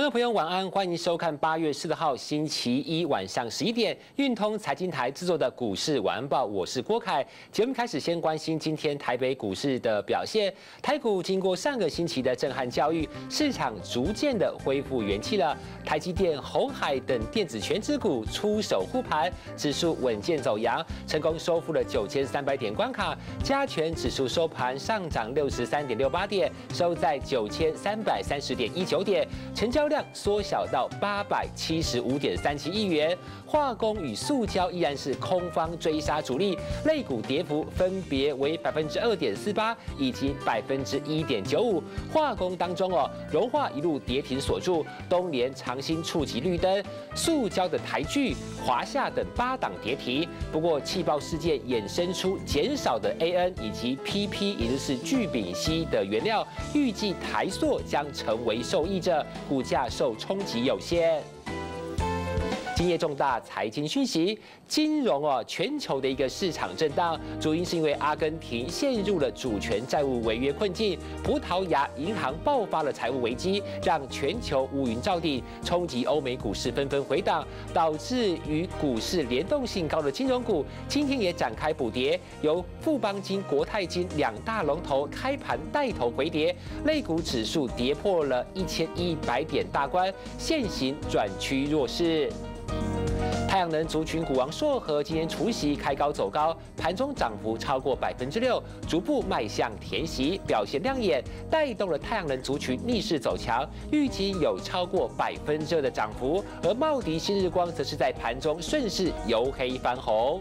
观众朋友，晚安，欢迎收看八月四号星期一晚上十一点，运通财经台制作的股市晚安报，我是郭凯。节目开始，先关心今天台北股市的表现。台股经过上个星期的震撼教育，市场逐渐的恢复元气了。台积电、红海等电子全指股出手护盘，指数稳健走阳，成功收复了九千三百点关卡。加权指数收盘上涨六十三点六八点，收在九千三百三十点一九点，成交。量缩小到八百七十五点三七亿元，化工与塑胶依然是空方追杀主力，类股跌幅分别为百分之二点四八以及百分之一点九五。化工当中哦，融化一路跌停锁住，东联长兴触及绿灯，塑胶的台剧、华夏等八档跌停。不过气爆事件衍生出减少的 AN 以及 PP，也就是聚丙烯的原料，预计台塑将成为受益者。股价受冲击有限。今夜重大财经讯息，金融哦，全球的一个市场震荡，主因是因为阿根廷陷入了主权债务违约困境，葡萄牙银行爆发了财务危机，让全球乌云罩顶，冲击欧美股市纷纷回档，导致与股市联动性高的金融股今天也展开补跌，由富邦金、国泰金两大龙头开盘带头回跌，类股指数跌破了一千一百点大关，现行转趋弱势。太阳能族群股王硕和今天除夕开高走高，盘中涨幅超过百分之六，逐步迈向填息，表现亮眼，带动了太阳能族群逆势走强，预期有超过百分之二的涨幅。而茂迪、新日光则是在盘中顺势由黑翻红。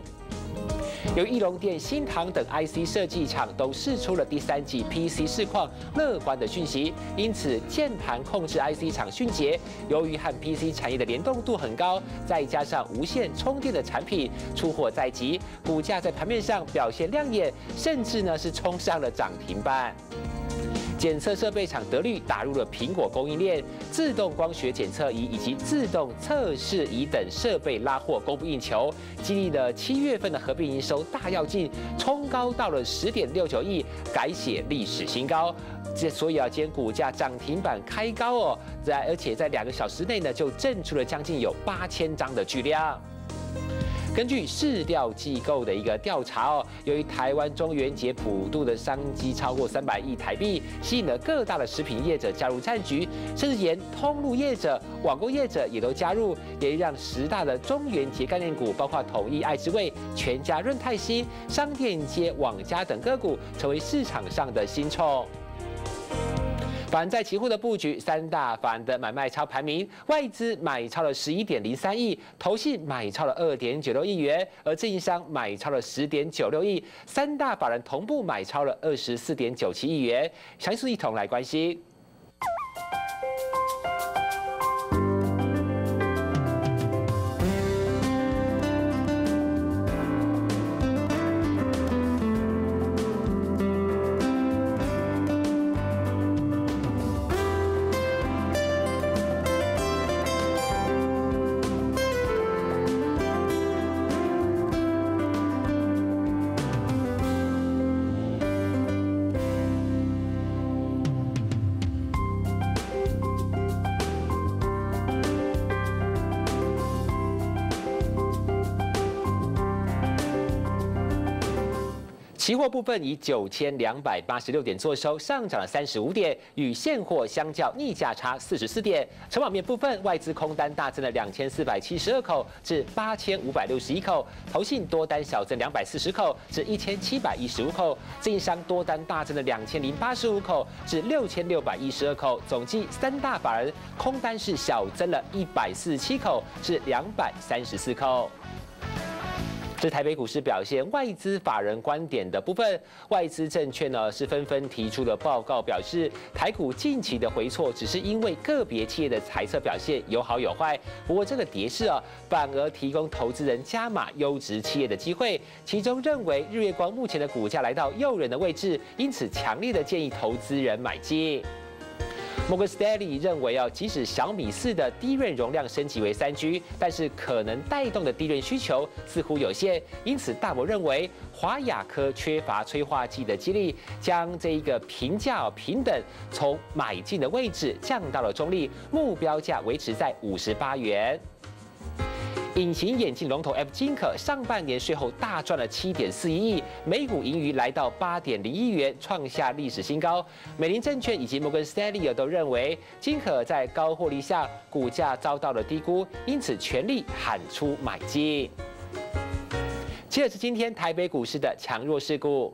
由翼龙电、新唐等 IC 设计厂都试出了第三季 PC 市况乐观的讯息，因此键盘控制 IC 厂迅捷，由于和 PC 产业的联动度很高，再加上无线充电的产品出货在即，股价在盘面上表现亮眼，甚至呢是冲上了涨停板。检测设备厂德律打入了苹果供应链，自动光学检测仪以及自动测试仪等设备拉货供不应求，激励了七月份的合并营收大跃进，冲高到了十点六九亿，改写历史新高。这所以啊，今天股价涨停板开高哦，在而且在两个小时内呢，就震出了将近有八千张的巨量。根据市调机构的一个调查哦，由于台湾中元节普渡的商机超过三百亿台币，吸引了各大的食品业者加入战局，甚至连通路业者、网购业者也都加入，也让十大的中元节概念股，包括统一、爱之味、全家、润泰新、商店街、网家等个股，成为市场上的新宠。反在期货的布局，三大反的买卖超排名，外资买超了十一点零三亿，投信买超了二点九六亿元，而自营商买超了十点九六亿，三大法人同步买超了二十四点九七亿元。详细一同来关心。期货部分以九千两百八十六点做收，上涨了三十五点，与现货相较逆价差四十四点。筹码面部分，外资空单大增了两千四百七十二口，至八千五百六十一口；投信多单小增两百四十口，至一千七百一十五口；自营商多单大增了两千零八十五口，至六千六百一十二口。总计三大法人空单是小增了一百四十七口，至两百三十四口。这台北股市表现，外资法人观点的部分，外资证券呢是纷纷提出了报告，表示台股近期的回挫只是因为个别企业的财测表现有好有坏，不过这个跌势啊反而提供投资人加码优质企业的机会。其中认为日月光目前的股价来到诱人的位置，因此强烈的建议投资人买进。摩根士丹利认为啊，即使小米四的低润容量升级为三 G，但是可能带动的低润需求似乎有限，因此大摩认为华雅科缺乏催化剂的激励，将这一个平价平等从买进的位置降到了中立，目标价维持在五十八元。隐形眼镜龙头 F 金可上半年税后大赚了七点四一亿，每股盈余来到八点零亿元，创下历史新高。美林证券以及摩根斯丹利都认为金可在高获利下股价遭到了低估，因此全力喊出买进。接着是今天台北股市的强弱事故。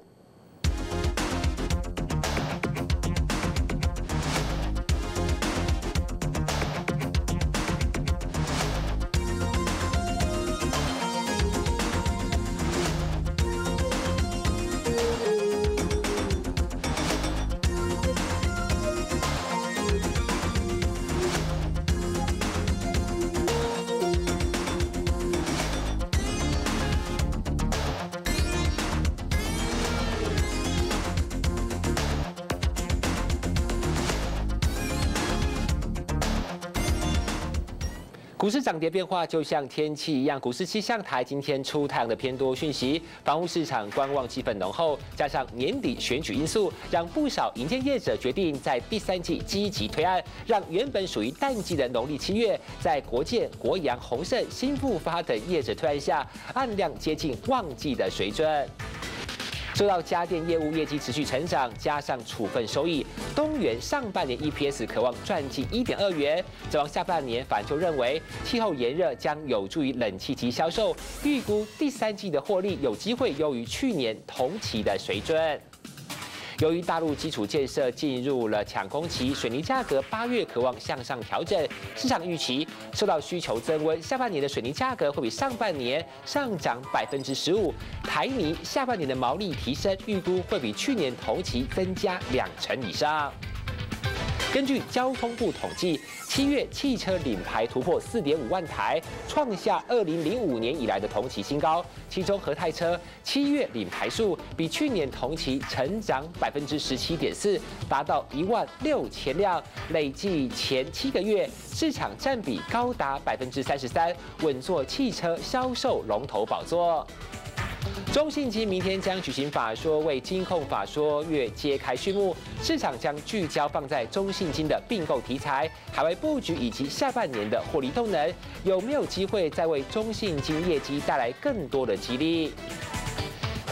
涨跌变化就像天气一样，股市气象台今天出太阳的偏多讯息，房屋市场观望气氛浓厚，加上年底选举因素，让不少营建业者决定在第三季积极推案，让原本属于淡季的农历七月，在国建、国阳、宏盛、新复发等业者推案下，案量接近旺季的水准。受到家电业务业绩持续成长，加上处分收益，东元上半年 EPS 渴望赚进一点二元。展望下半年，反就认为气候炎热将有助于冷气机销售，预估第三季的获利有机会优于去年同期的水准。由于大陆基础建设进入了抢工期，水泥价格八月渴望向上调整。市场预期受到需求增温，下半年的水泥价格会比上半年上涨百分之十五。台泥下半年的毛利提升，预估会比去年同期增加两成以上。根据交通部统计，七月汽车领牌突破四点五万台，创下二零零五年以来的同期新高。其中，和泰车七月领牌数比去年同期成长百分之十七点四，达到一万六千辆，累计前七个月市场占比高达百分之三十三，稳坐汽车销售龙头宝座。中信金明天将举行法说，为金控法说月揭开序幕。市场将聚焦放在中信金的并购题材、海外布局以及下半年的获利动能，有没有机会再为中信金业绩带来更多的激励？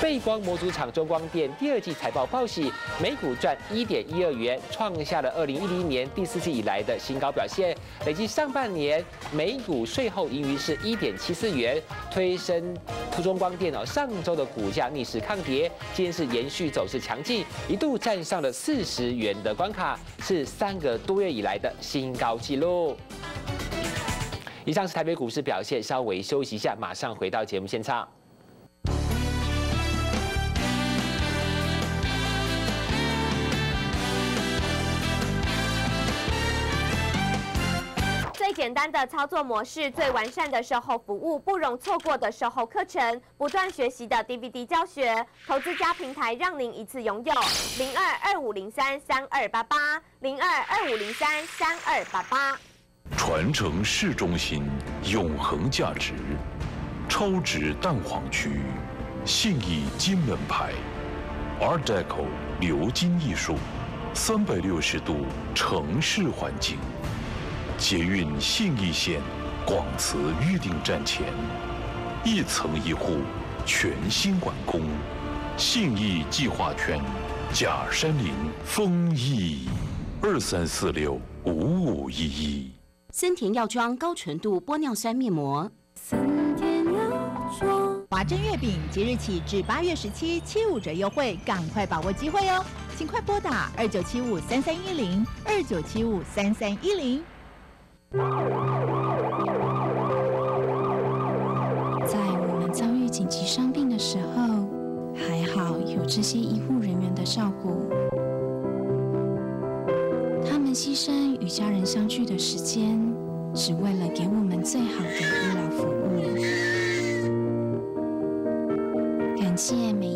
背光模组厂中光电第二季财报报喜，每股赚一点一二元，创下了二零一零年第四季以来的新高表现。累计上半年每股税后盈余是一点七四元，推升中光电脑上周的股价逆势抗跌，今天是延续走势强劲，一度站上了四十元的关卡，是三个多月以来的新高纪录。以上是台北股市表现，稍微休息一下，马上回到节目现场。简单的操作模式，最完善的售后服务，不容错过的售后课程，不断学习的 DVD 教学，投资家平台让您一次拥有。零二二五零三三二八八，零二二五零三三二八八。传承市中心永恒价值，超值蛋黄区，信义金门牌，Art Deco 鎏金艺术，三百六十度城市环境。捷运信义线广慈预定站前，一层一户，全新完工。信义计划圈，假山林丰益，二三四六五五一一。森田药妆高纯度玻尿酸面膜。森田药妆。华珍月饼即日起至八月十七七五折优惠，赶快把握机会哦！请快拨打二九七五三三一零二九七五三三一零。在我们遭遇紧急伤病的时候，还好有这些医护人员的照顾。他们牺牲与家人相聚的时间，只为了给我们最好的医疗服务。感谢每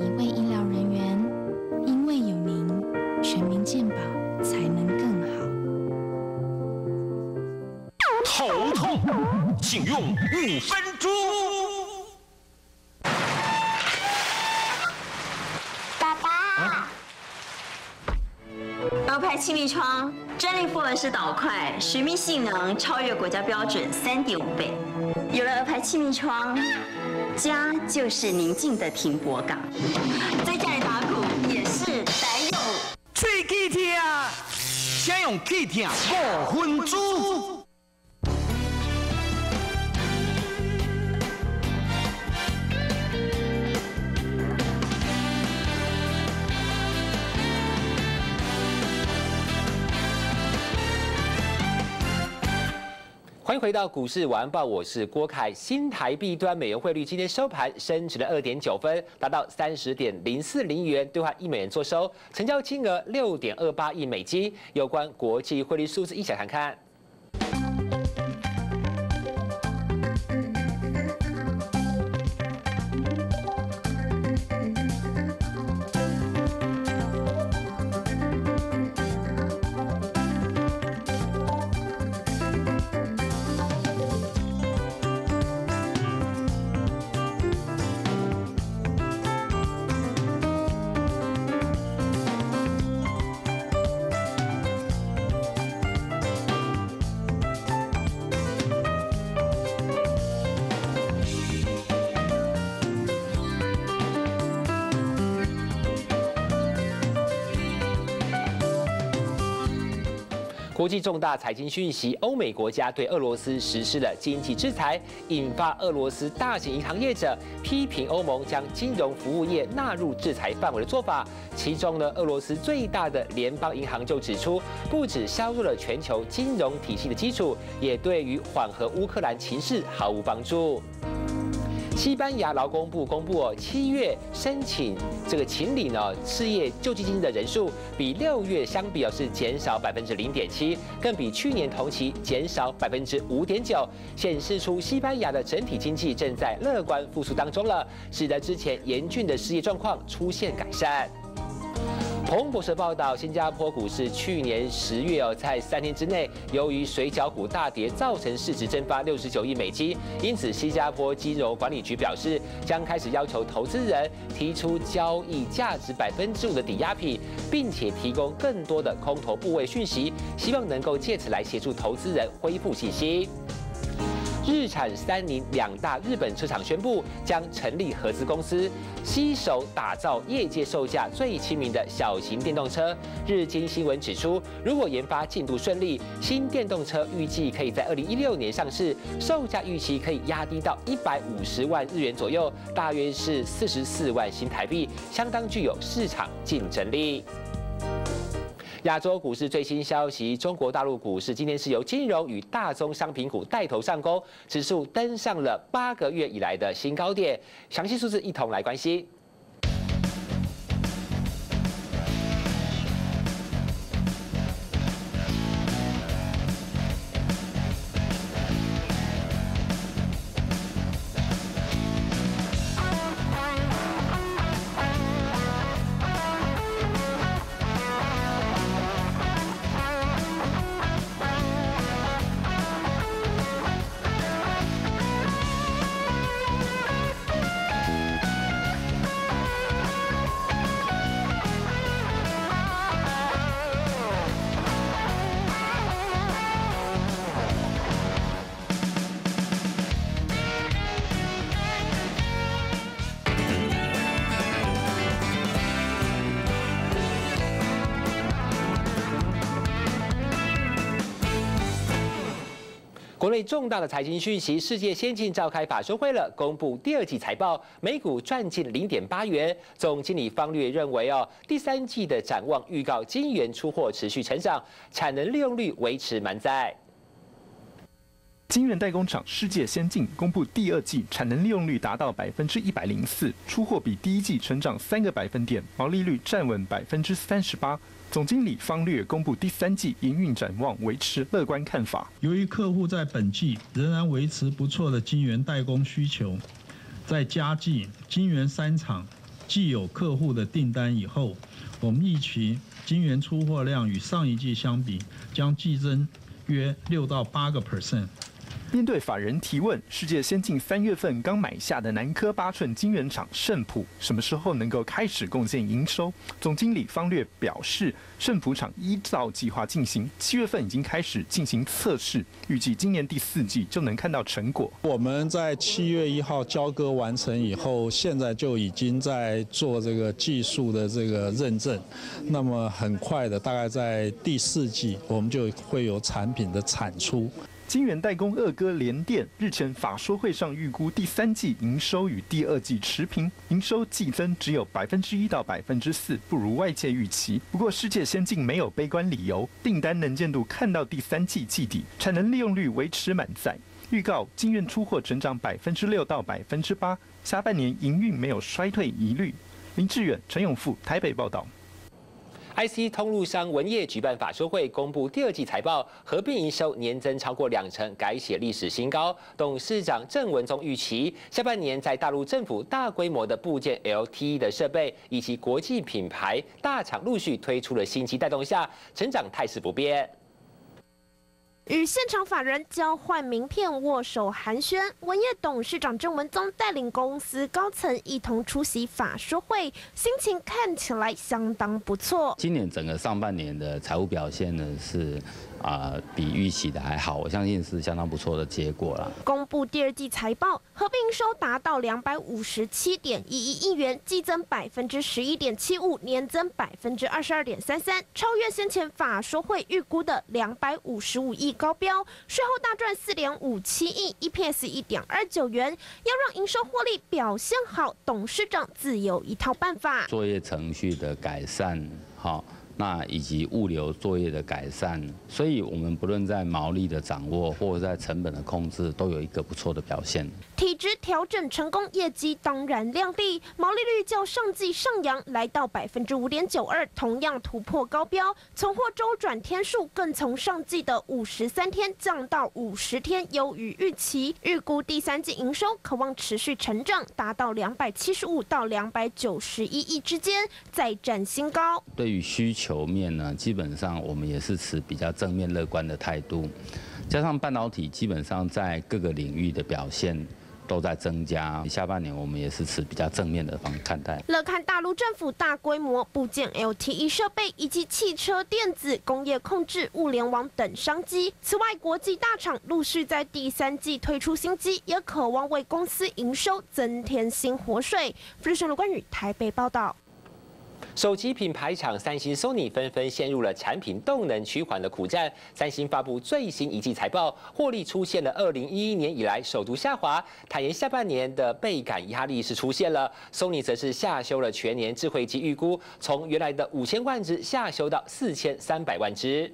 气密窗，专利复合式导块，水密性能超越国家标准三点五倍。有了鹅牌气密窗，家就是宁静的停泊港。在家里打鼓也是得用。吹气听，先用气听过分钟。回到股市晚报，我是郭凯。新台币端美元汇率今天收盘升值了二点九分，达到三十点零四零元兑换一美元做收，成交金额六点二八亿美金。有关国际汇率数字，一起来看看。国际重大财经讯息：欧美国家对俄罗斯实施了经济制裁，引发俄罗斯大型银行业者批评欧盟将金融服务业纳入制裁范围的做法。其中呢，俄罗斯最大的联邦银行就指出，不止削弱了全球金融体系的基础，也对于缓和乌克兰情势毫无帮助。西班牙劳工部公布，七月申请这个秦领呢失业救济金的人数，比六月相比哦是减少百分之零点七，更比去年同期减少百分之五点九，显示出西班牙的整体经济正在乐观复苏当中了，使得之前严峻的失业状况出现改善。彭博社报道，新加坡股市去年十月哦，在三天之内，由于水饺股大跌，造成市值蒸发六十九亿美金。因此，新加坡金融管理局表示，将开始要求投资人提出交易价值百分之五的抵押品，并且提供更多的空头部位讯息，希望能够借此来协助投资人恢复信心。日产、三菱两大日本车厂宣布将成立合资公司，携手打造业界售价最亲民的小型电动车。日经新闻指出，如果研发进度顺利，新电动车预计可以在二零一六年上市，售价预期可以压低到一百五十万日元左右，大约是四十四万新台币，相当具有市场竞争力。亚洲股市最新消息：中国大陆股市今天是由金融与大宗商品股带头上攻，指数登上了八个月以来的新高点。详细数字一同来关心。重大的财经讯息，世界先进召开法说会了，公布第二季财报，每股赚进零点八元。总经理方略认为，哦，第三季的展望预告，晶圆出货持续成长，产能利用率维持满载。晶圆代工厂世界先进公布第二季产能利用率达到百分之一百零四，出货比第一季成长三个百分点，毛利率站稳百分之三十八。总经理方略公布第三季营运展望，维持乐观看法。由于客户在本季仍然维持不错的晶圆代工需求，在加季晶圆三厂既有客户的订单以后，我们预期晶圆出货量与上一季相比将季增约六到八个 percent。面对法人提问，世界先进三月份刚买下的南科八寸晶圆厂盛普，什么时候能够开始贡献营收？总经理方略表示，盛普厂依照计划进行，七月份已经开始进行测试，预计今年第四季就能看到成果。我们在七月一号交割完成以后，现在就已经在做这个技术的这个认证，那么很快的，大概在第四季，我们就会有产品的产出。晶圆代工二哥联电日前法说会上预估第三季营收与第二季持平，营收季增只有百分之一到百分之四，不如外界预期。不过世界先进没有悲观理由，订单能见度看到第三季季底，产能利用率维持满载，预告晶圆出货成长百分之六到百分之八，下半年营运没有衰退疑虑。林志远、陈永富台北报道。IC 通路商文业举办法说会，公布第二季财报，合并营收年增超过两成，改写历史新高。董事长郑文宗预期，下半年在大陆政府大规模的部件 LTE 的设备，以及国际品牌大厂陆续推出了新机带动下，成长态势不变。与现场法人交换名片、握手寒暄，文业董事长郑文宗带领公司高层一同出席法说会，心情看起来相当不错。今年整个上半年的财务表现呢是。啊，比预期的还好，我相信是相当不错的结果了。公布第二季财报，合并营收达到两百五十七点一一亿元，季增百分之十一点七五，年增百分之二十二点三三，超越先前法说会预估的两百五十五亿高标，税后大赚四点五七亿，EPS 一点二九元。要让营收获利表现好，董事长自有一套办法。作业程序的改善，好。那以及物流作业的改善，所以我们不论在毛利的掌握，或者在成本的控制，都有一个不错的表现。体质调整成功，业绩当然亮丽，毛利率较上季上扬，来到百分之五点九二，同样突破高标。存货周转天数更从上季的五十三天降到五十天，优于预期。预估第三季营收可望持续成长，达到两百七十五到两百九十一亿之间，再战新高。对于需求。面呢，基本上我们也是持比较正面乐观的态度，加上半导体基本上在各个领域的表现都在增加，下半年我们也是持比较正面的方看待。乐看大陆政府大规模部件 LTE 设备以及汽车电子、工业控制、物联网等商机。此外，国际大厂陆续在第三季推出新机，也渴望为公司营收增添新活水。富士关于台北报道。手机品牌厂三星、Sony 纷纷陷入了产品动能趋缓的苦战。三星发布最新一季财报，获利出现了二零一一年以来首度下滑，坦言下半年的倍感压力是出现了。Sony 则是下修了全年智慧机预估，从原来的五千万只下修到四千三百万只。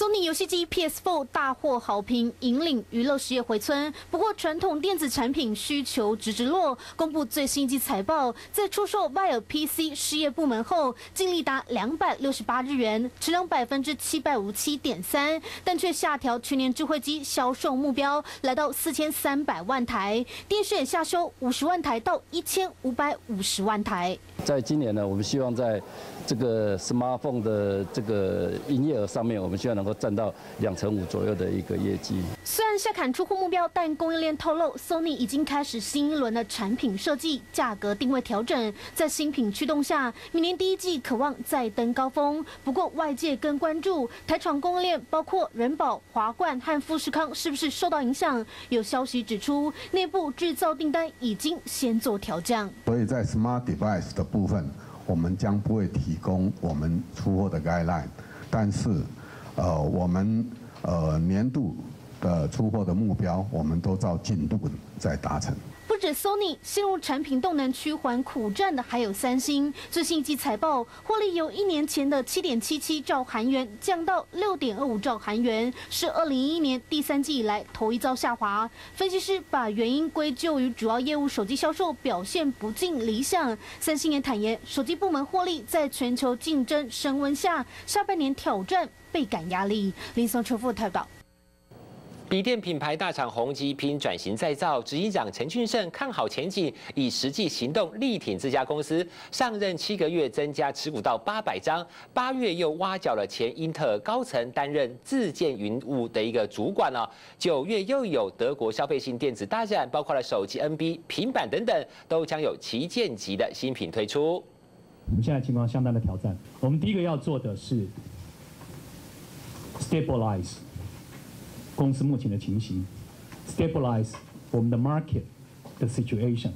Sony 游戏机 PS4 大获好评，引领娱乐事业回春。不过，传统电子产品需求直直落。公布最新一季财报，在出售 vipc 事业部门后，净利达两百六十八日元，成长百分之七百五七点三，但却下调去年智慧机销售目标，来到四千三百万台。电视也下修五十万台到一千五百五十万台。在今年呢，我们希望在这个 smartphone 的这个营业额上面，我们希望能够占到两成五左右的一个业绩。虽然下砍出货目标，但供应链透露，Sony 已经开始新一轮的产品设计、价格定位调整，在新品驱动下，明年第一季渴望再登高峰。不过外界更关注台厂供应链，包括人保、华冠和富士康是不是受到影响？有消息指出，内部制造订单已经先做调降。所以在 Smart Device 的部分。我们将不会提供我们出货的 guideline，但是，呃，我们呃年度的出货的目标，我们都照进度在达成。不止 Sony 陷入产品动能趋缓苦战的，还有三星。最新一季财报获利由一年前的七点七七兆韩元降到六点二五兆韩元，是二零一一年第三季以来头一遭下滑。分析师把原因归咎于主要业务手机销售表现不尽理想。三星也坦言，手机部门获利在全球竞争升温下，下半年挑战倍感压力。林松车富报道。笔电品牌大厂宏基拼转型再造，执行长陈俊胜看好前景，以实际行动力挺这家公司。上任七个月，增加持股到八百张。八月又挖角了前英特尔高层担任自建云务的一个主管了。九月又有德国消费性电子大战，包括了手机、NB、平板等等，都将有旗舰级的新品推出。我们现在情况相当的挑战。我们第一个要做的是 stabilize。公司目前的情形，stabilize 我们的 market 的 situation。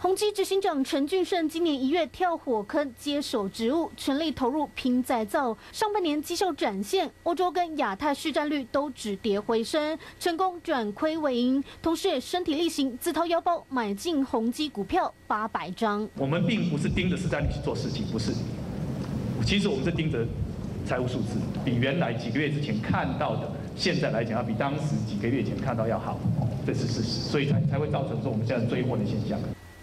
宏基执行长陈俊胜今年一月跳火坑接手职务，全力投入拼再造。上半年绩效展现，欧洲跟亚太市占率都止跌回升，成功转亏为盈，同时也身体力行，自掏腰包买进宏基股票八百张。我们并不是盯着市占率去做事情，不是。其实我们是盯着财务数字，比原来几个月之前看到的。现在来讲，要比当时几个月前看到要好，这是事实，所以才才会造成说我们现在追货的现象。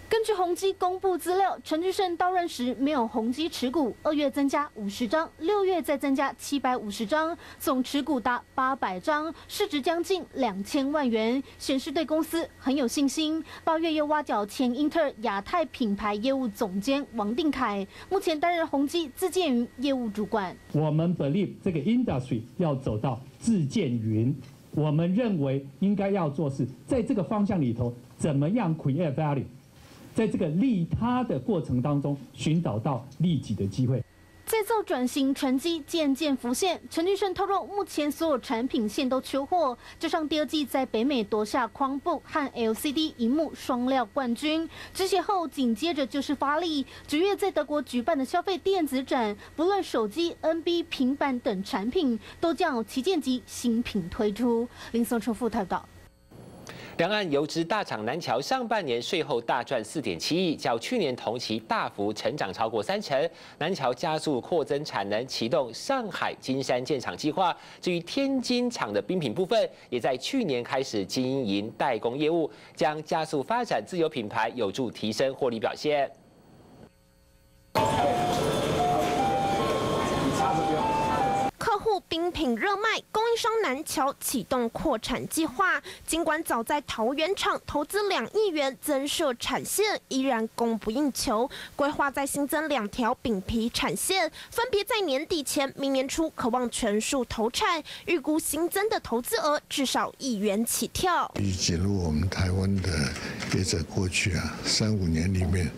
根据宏基公布资料，陈俊胜到任时没有宏基持股，二月增加五十张，六月再增加七百五十张，总持股达八百张，市值将近两千万元，显示对公司很有信心。八月又挖角前英特尔亚太品牌业务总监王定凯，目前担任宏基自建云业务主管。我们 believe 这个 industry 要走到自建云，我们认为应该要做是在这个方向里头，怎么样 create value。在这个利他的过程当中，寻找到利己的机会。再造转型成绩渐渐浮现。陈俊胜透露，目前所有产品线都缺货，加上第二季在北美夺下框布和 LCD 荧幕双料冠军，止血后紧接着就是发力。九月在德国举办的消费电子展，不论手机、NB、平板等产品，都将旗舰级新品推出。林松重复报道。两岸油脂大厂南桥上半年税后大赚四点七亿，较去年同期大幅成长超过三成。南桥加速扩增产能，启动上海金山建厂计划。至于天津厂的冰品部分，也在去年开始经营代工业务，将加速发展自有品牌，有助提升获利表现。冰品热卖，供应商南桥启动扩产计划。尽管早在桃园厂投资两亿元增设产线，依然供不应求。规划再新增两条饼皮产线，分别在年底前、明年初渴望全数投产。预估新增的投资额至少亿元起跳。以进入我们台湾的业者过去啊，三五年里面。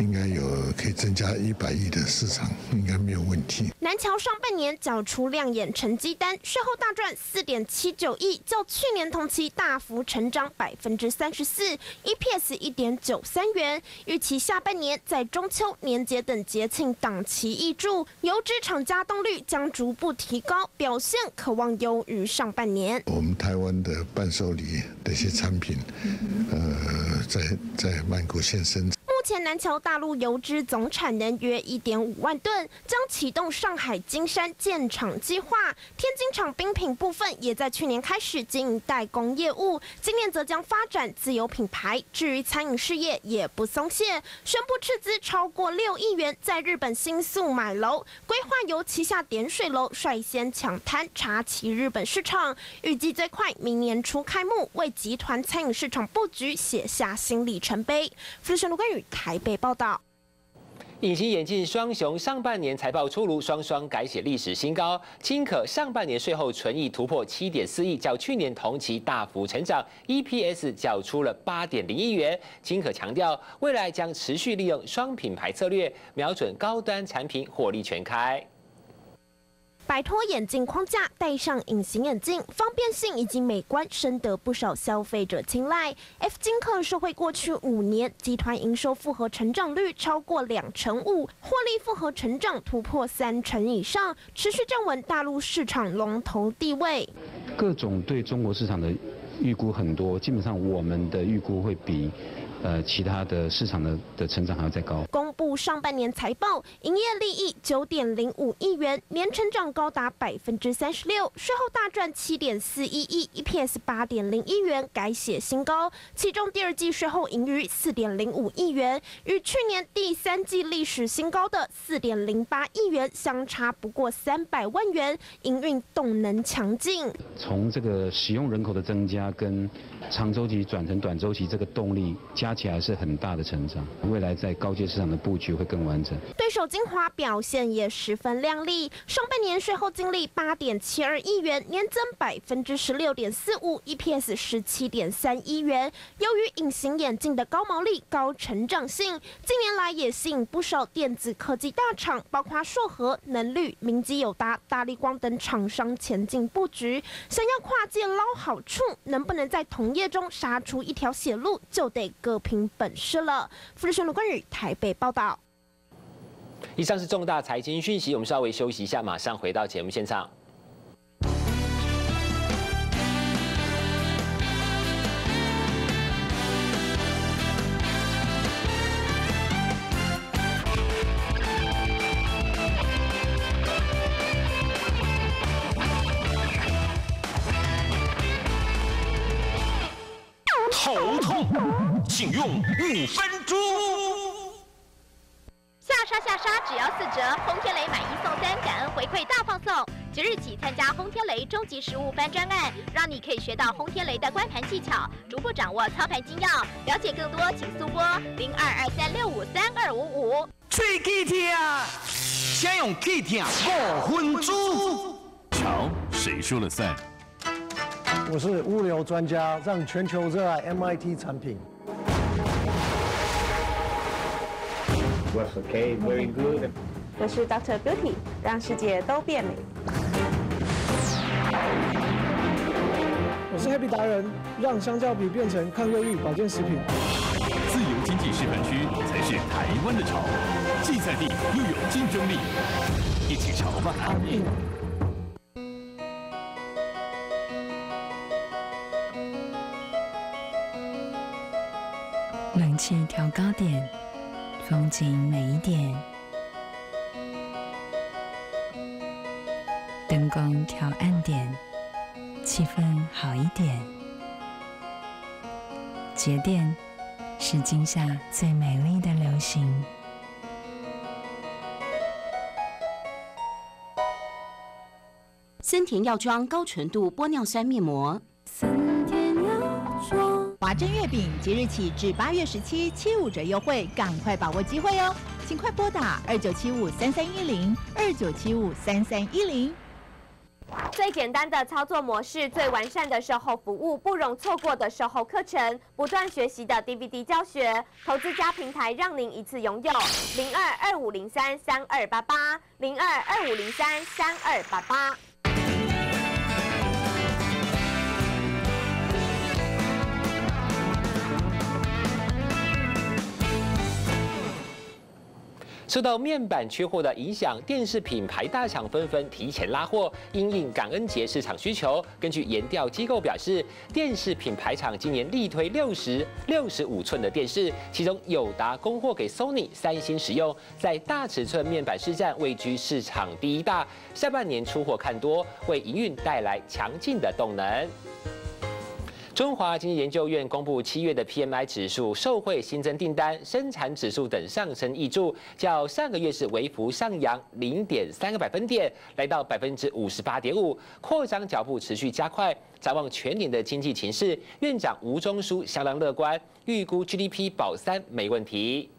应该有可以增加一百亿的市场，应该没有问题。南桥上半年缴出亮眼成绩单，税后大赚四点七九亿，较去年同期大幅成长百分之三十四，EPS 一点九三元。预期下半年在中秋、年节等节庆档期挹注，油脂厂加动率将逐步提高，表现渴望优于上半年。我们台湾的伴手礼的一些产品，呃，在在曼谷县生产。目目前南桥大陆油脂总产能约一点五万吨，将启动上海金山建厂计划。天津厂冰品部分也在去年开始经营代工业务，今年则将发展自有品牌。至于餐饮事业也不松懈，宣布斥资超过六亿元在日本新宿买楼，规划由旗下点水楼率先抢滩插旗日本市场，预计最快明年初开幕，为集团餐饮市场布局写下新里程碑。富士卢关宇。台北报道，隐形眼镜双雄上半年财报出炉，双双改写历史新高。金可上半年税后纯益突破七点四亿，较去年同期大幅成长，EPS 缴出了八点零亿元。金可强调，未来将持续利用双品牌策略，瞄准高端产品，火力全开。摆脱眼镜框架，戴上隐形眼镜，方便性以及美观深得不少消费者青睐。F 金客社会过去五年，集团营收复合成长率超过两成五，获利复合成长突破三成以上，持续站稳大陆市场龙头地位。各种对中国市场的预估很多，基本上我们的预估会比。呃其他的市场的的成长还要再高。公布上半年财报，营业利益九点零五亿元，年成长高达百分之三十六，税后大赚七点四一亿，EPS 八点零一元，改写新高。其中第二季税后盈余四点零五亿元，与去年第三季历史新高的四点零八亿元相差不过三百万元，营运动能强劲。从这个使用人口的增加跟长周期转成短周期这个动力加起来是很大的成长，未来在高阶市场的布局会更完整。对手精华表现也十分亮丽，上半年税后净利八点七二亿元，年增百分之十六点四五，EPS 十七点三一元。由于隐形眼镜的高毛利、高成长性，近年来也吸引不少电子科技大厂，包括硕和、能绿、明基、友达、大力光等厂商前进布局。想要跨界捞好处，能不能在同业中杀出一条血路，就得各凭本事了。富士新闻关宇台北报道。以上是重大财经讯息，我们稍微休息一下，马上回到节目现场。五分钟。下沙下沙只要四折，轰天雷买一送三，感恩回馈大放送。即日起参加轰天雷终极实物班专案，让你可以学到轰天雷的观盘技巧，逐步掌握操盘精要。了解更多，请速拨零二二三六五三二五五。吹气听，先用气听五分钟。瞧，谁说了算？我是物流专家，让全球热爱 MIT 产品。Was okay, very good. 我是 Dr. Beauty，让世界都变美。我是 Happy 达人，让香蕉皮变成抗忧郁保健食品。自由经济示范区才是台湾的潮，既在地又有竞争力，一起潮吧！冷气调高点，风景美一点；灯光调暗点，气氛好一点。节电是今夏最美丽的流行。森田药妆高纯度玻尿酸面膜。华珍月饼即日起至八月十七七五折优惠，赶快把握机会哦！请快拨打二九七五三三一零二九七五三三一零。最简单的操作模式，最完善的售后服务，不容错过的售后课程，不断学习的 DVD 教学，投资家平台让您一次拥有。零二二五零三三二八八，零二二五零三三二八八。受到面板缺货的影响，电视品牌大厂纷纷提前拉货，因应感恩节市场需求。根据研调机构表示，电视品牌厂今年力推六十六十五寸的电视，其中友达供货给 Sony、三星使用，在大尺寸面板市占位居市场第一大。下半年出货看多，为营运带来强劲的动能。中华经济研究院公布七月的 PMI 指数，受惠新增订单、生产指数等上升益助，较上个月是微幅上扬零点三个百分点，来到百分之五十八点五，扩张脚步持续加快。展望全年的经济情势，院长吴中书相当乐观，预估 GDP 保三没问题。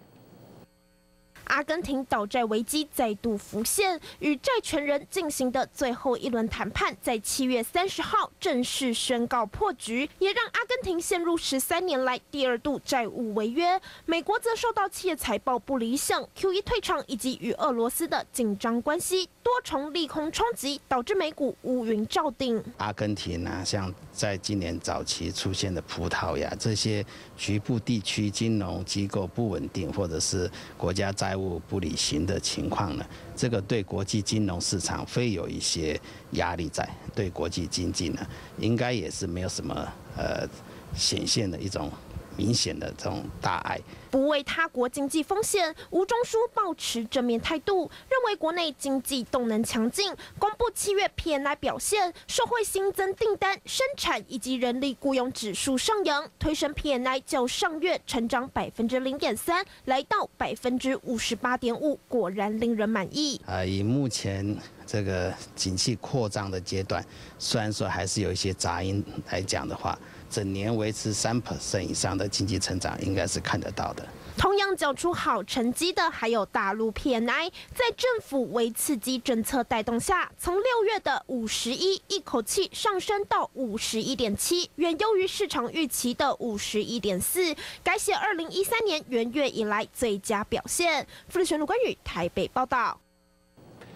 阿根廷倒债危机再度浮现，与债权人进行的最后一轮谈判，在七月三十号正式宣告破局，也让阿根廷陷入十三年来第二度债务违约。美国则受到企业财报不理想、Q1 退场以及与俄罗斯的紧张关系多重利空冲击，导致美股乌云罩顶。阿根廷啊，像在今年早期出现的葡萄牙这些局部地区金融机构不稳定，或者是国家债务不履行的情况呢，这个对国际金融市场会有一些压力在，对国际经济呢，应该也是没有什么呃显现的一种明显的这种大爱。不为他国经济风险，吴中书保持正面态度，认为国内经济动能强劲。公布七月 PNI 表现，社会新增订单、生产以及人力雇佣指数上扬，推升 PNI 较上月成长百分之零点三，来到百分之五十八点五，果然令人满意。啊，以目前这个景气扩张的阶段，虽然说还是有一些杂音来讲的话。整年维持三 percent 以上的经济成长，应该是看得到的。同样缴出好成绩的还有大陆 PNI，在政府为刺激政策带动下，从六月的五十一一口气上升到五十一点七，远优于市场预期的五十一点四，改写二零一三年元月以来最佳表现。富士全路关于台北报道。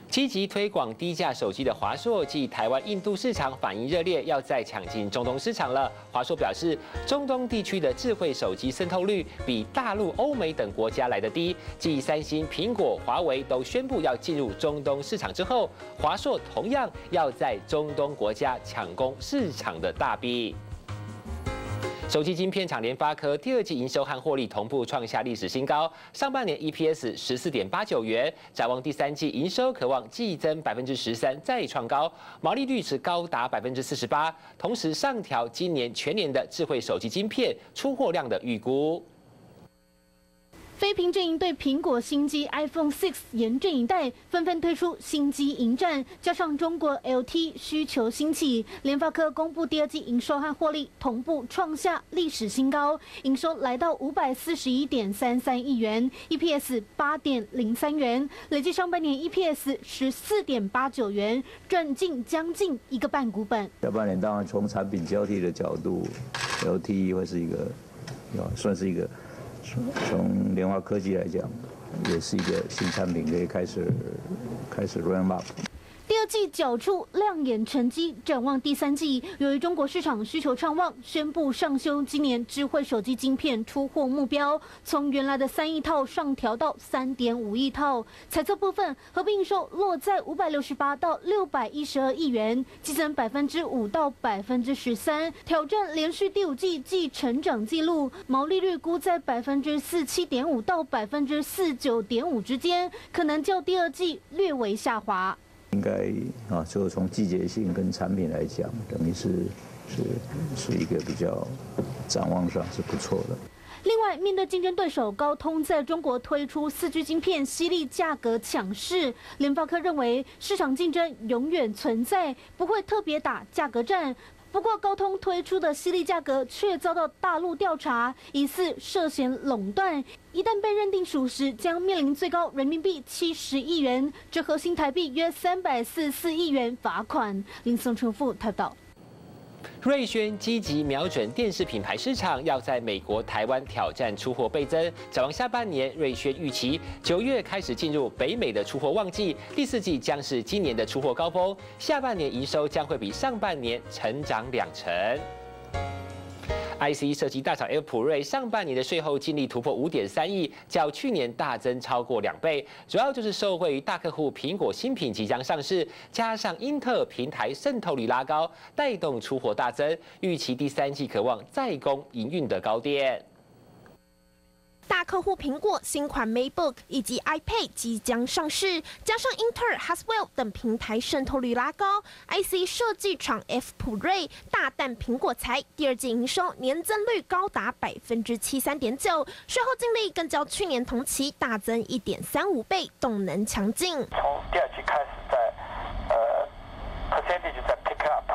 积极推广低价手机的华硕，继台湾、印度市场反应热烈，要再抢进中东市场了。华硕表示，中东地区的智慧手机渗透率比大陆、欧美等国家来得低。继三星、苹果、华为都宣布要进入中东市场之后，华硕同样要在中东国家抢攻市场的大臂。手机晶片厂联发科第二季营收和获利同步创下历史新高，上半年 EPS 十四点八九元，展望第三季营收渴望季增百分之十三，再创高，毛利率是高达百分之四十八，同时上调今年全年的智慧手机晶片出货量的预估。非屏阵营对苹果新机 iPhone 6严阵以待，纷纷推出新机迎战。加上中国 LT 需求兴起，联发科公布第二季营收和获利同步创下历史新高，营收来到五百四十一点三三亿元，EPS 八点零三元，累计上半年 EPS 十四点八九元，赚近将近一个半股本。下半年当然从产品交替的角度，LT 会是一个，算是一个。从莲花科技来讲，也是一个新产品可以开始开始 run up。第二季缴出亮眼成绩，展望第三季，由于中国市场需求畅旺，宣布上修今年智慧手机晶片出货目标，从原来的三亿套上调到三点五亿套。猜测部分合并收落在五百六十八到六百一十二亿元，激增百分之五到百分之十三，挑战连续第五季季成长记录。毛利率估在百分之四七点五到百分之四九点五之间，可能较第二季略微下滑。应该啊，就从季节性跟产品来讲，等于是是是一个比较展望上是不错的。另外，面对竞争对手高通在中国推出四 G 晶片，犀利价格抢势，联发科认为市场竞争永远存在，不会特别打价格战。不过，高通推出的犀利价格却遭到大陆调查，疑似涉嫌垄断。一旦被认定属实，将面临最高人民币七十亿元，折合新台币约三百四四亿元罚款。林松重复台报。瑞轩积极瞄准电视品牌市场，要在美国、台湾挑战出货倍增。展望下半年，瑞轩预期九月开始进入北美的出货旺季，第四季将是今年的出货高峰，下半年营收将会比上半年成长两成。IC 设计大厂 F 普瑞上半年的税后净利突破五点三亿，较去年大增超过两倍，主要就是受惠于大客户苹果新品即将上市，加上英特尔平台渗透率拉高，带动出货大增，预期第三季渴望再攻营运的高点。大客户苹果新款 MacBook 以及 iPad 即将上市，加上英特尔、Haswell 等平台渗透率拉高，IC 设计厂 F 普瑞大淡苹果财第二季营收年增率高达百分之七三点九，税后净利更较去年同期大增一点三五倍，动能强劲。从第二季开始在呃 percentage 在 pick up，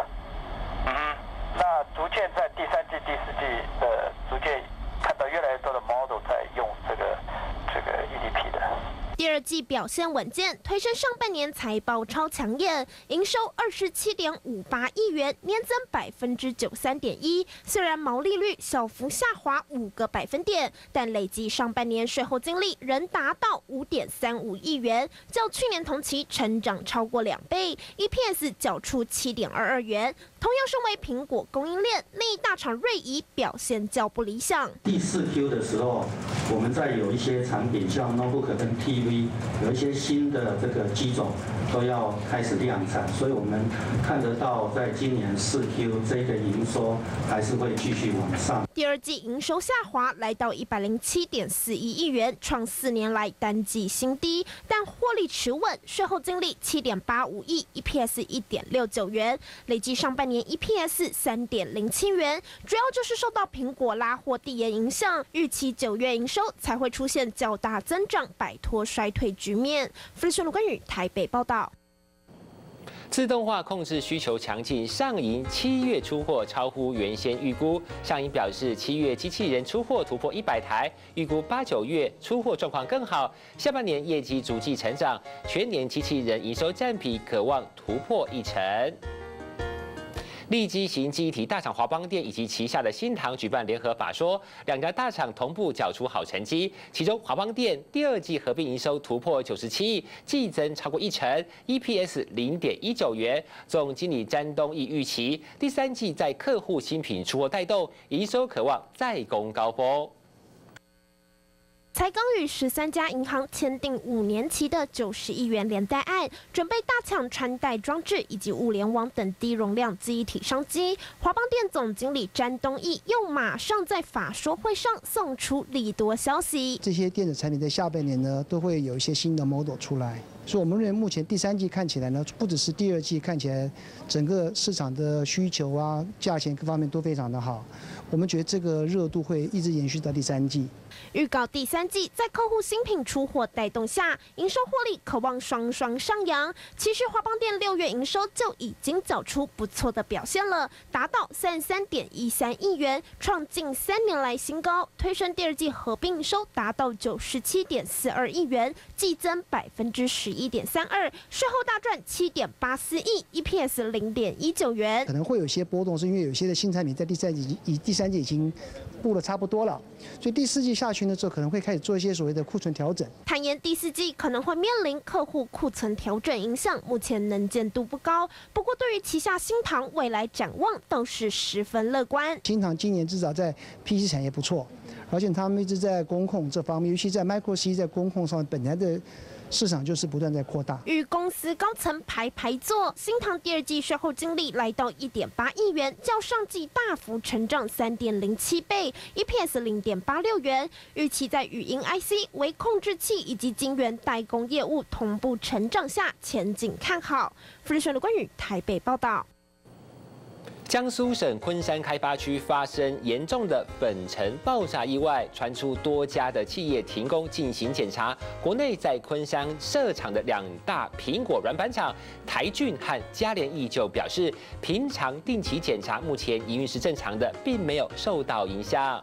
嗯，那逐渐在第三季、第四季的逐渐。看到越来越多的 model 在用这个这个 EDP 的。第二季表现稳健，推升上半年财报超抢眼，营收二十七点五八亿元，年增百分之九三点一。虽然毛利率小幅下滑五个百分点，但累计上半年税后净利仍达到五点三五亿元，较去年同期成长超过两倍，EPS 缴出七点二二元。同样身为苹果供应链，另一大厂瑞仪表现较不理想。第四 Q 的时候，我们在有一些产品，像 notebook 跟 TV，有一些新的这个机种都要开始量产，所以我们看得到，在今年四 Q 这个营收还是会继续往上。第二季营收下滑，来到一百零七点四一亿元，创四年来单季新低，但获利持稳，税后净利七点八五亿，EPS 一点六九元，累计上半年 EPS 三点零七元，主要就是受到苹果拉货递延影响，预期九月营收才会出现较大增长，摆脱衰退局面。富士卢关宇台北报道。自动化控制需求强劲，上银七月出货超乎原先预估。上银表示，七月机器人出货突破一百台，预估八九月出货状况更好，下半年业绩逐季成长，全年机器人营收占比可望突破一成。立基型记忆体大厂华邦店以及旗下的新唐举办联合法说，两家大厂同步缴出好成绩。其中华邦店第二季合并营收突破九十七亿，季增超过一成，EPS 零点一九元。总经理詹东义预期第三季在客户新品出货带动，营收渴望再攻高峰。才刚与十三家银行签订五年期的九十亿元连带案，准备大抢穿戴装置以及物联网等低容量记忆体商机。华邦电总经理詹东义又马上在法说会上送出利多消息：这些电子产品在下半年呢，都会有一些新的 model 出来。所以我们认为目前第三季看起来呢，不只是第二季看起来，整个市场的需求啊、价钱各方面都非常的好。我们觉得这个热度会一直延续到第三季。预告第三季在客户新品出货带动下，营收获利渴望双双上扬。其实华邦店六月营收就已经缴出不错的表现了，达到三十三点一三亿元，创近三年来新高，推升第二季合并营收达到九十七点四二亿元，季增百分之十一点三二，税后大赚七点八四亿，EPS 零点一九元。可能会有些波动，是因为有些的新产品在第三季已第三季已经布的差不多了，所以第四季下去呢之后可能会开始做一些所谓的库存调整。坦言第四季可能会面临客户库存调整影响，目前能见度不高。不过对于旗下新唐未来展望倒是十分乐观。新唐今年至少在 PC 产业不错，而且他们一直在工控这方面，尤其在 Micro C 在工控上本来的。市场就是不断在扩大，与公司高层排排坐。新唐第二季税后净利来到一点八亿元，较上季大幅成长三点零七倍，EPS 零点八六元。预期在语音 IC、微控制器以及晶圆代工业务同步成长下，前景看好。富士的关于台北报道。江苏省昆山开发区发生严重的粉尘爆炸意外，传出多家的企业停工进行检查。国内在昆山设厂的两大苹果软板厂台骏和嘉联益就表示，平常定期检查，目前营运是正常的，并没有受到影响。